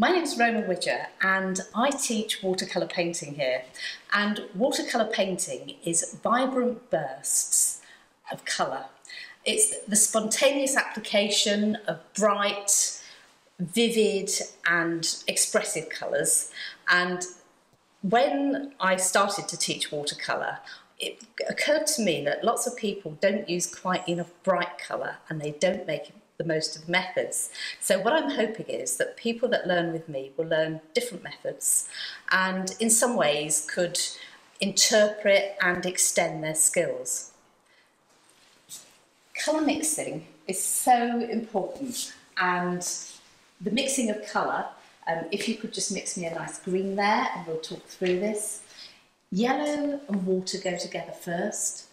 My name is Roma Widger and I teach watercolour painting here. And watercolour painting is vibrant bursts of colour. It's the spontaneous application of bright, vivid and expressive colours. And when I started to teach watercolour, it occurred to me that lots of people don't use quite enough bright colour and they don't make the most of the methods. So what I'm hoping is that people that learn with me will learn different methods and in some ways could interpret and extend their skills. Colour mixing is so important and the mixing of colour, um, if you could just mix me a nice green there and we'll talk through this. Yellow and water go together first.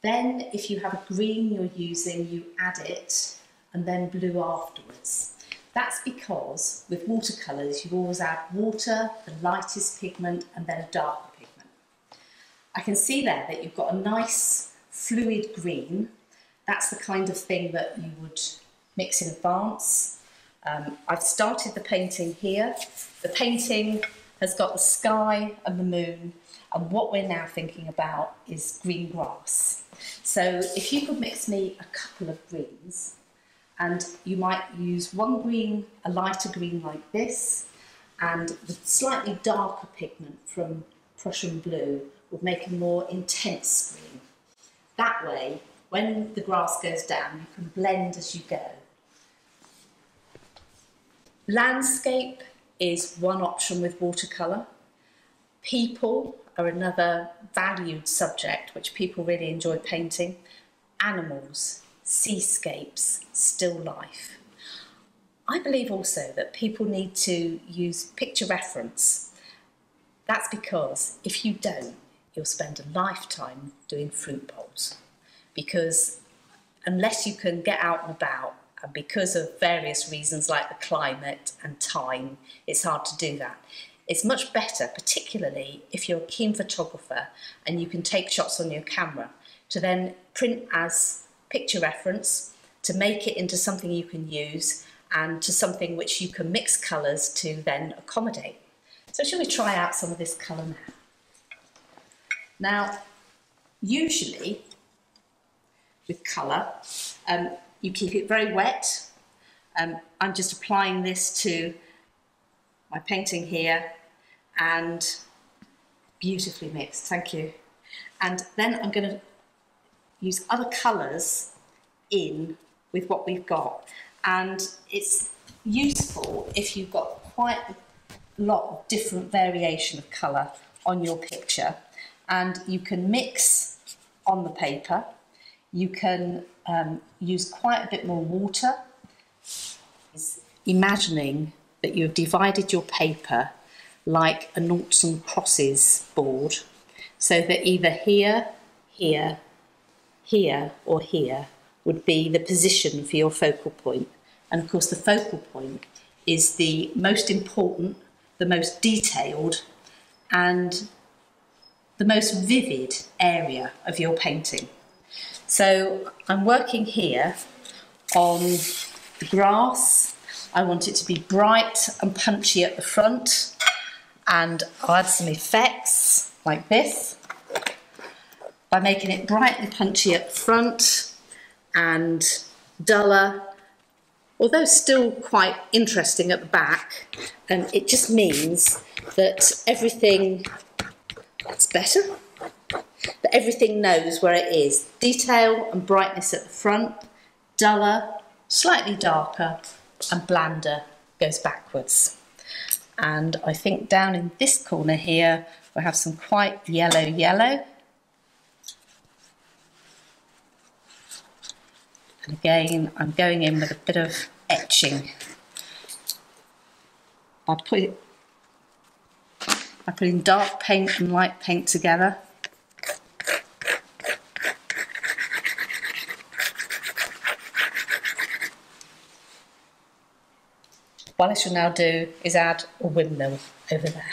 Then if you have a green you're using, you add it and then blue afterwards. That's because with watercolours you always add water, the lightest pigment and then a darker pigment. I can see there that you've got a nice fluid green. That's the kind of thing that you would mix in advance. Um, I've started the painting here. The painting has got the sky and the moon and what we're now thinking about is green grass. So if you could mix me a couple of greens, and you might use one green, a lighter green like this, and the slightly darker pigment from Prussian blue would make a more intense green. That way, when the grass goes down, you can blend as you go. Landscape is one option with watercolour. People are another valued subject which people really enjoy painting. Animals, seascapes, still life. I believe also that people need to use picture reference. That's because if you don't, you'll spend a lifetime doing fruit bowls. Because unless you can get out and about, and because of various reasons like the climate and time, it's hard to do that. It's much better, particularly if you're a keen photographer and you can take shots on your camera, to then print as picture reference to make it into something you can use and to something which you can mix colours to then accommodate. So shall we try out some of this colour now? Now, usually with colour, um, you keep it very wet. Um, I'm just applying this to my painting here and beautifully mixed, thank you. And then I'm going to use other colours in with what we've got. And it's useful if you've got quite a lot of different variation of colour on your picture. And you can mix on the paper. You can um, use quite a bit more water. Imagining that you've divided your paper like a noughts and crosses board so that either here, here here or here would be the position for your focal point. And of course, the focal point is the most important, the most detailed, and the most vivid area of your painting. So I'm working here on the grass. I want it to be bright and punchy at the front, and I'll add some effects like this by making it bright and punchy at the front and duller, although still quite interesting at the back. And it just means that everything, that's better, that everything knows where it is. Detail and brightness at the front, duller, slightly darker, and blander goes backwards. And I think down in this corner here, we have some quite yellow yellow And again, I'm going in with a bit of etching. I put I put in dark paint and light paint together. What I shall now do is add a windmill over there.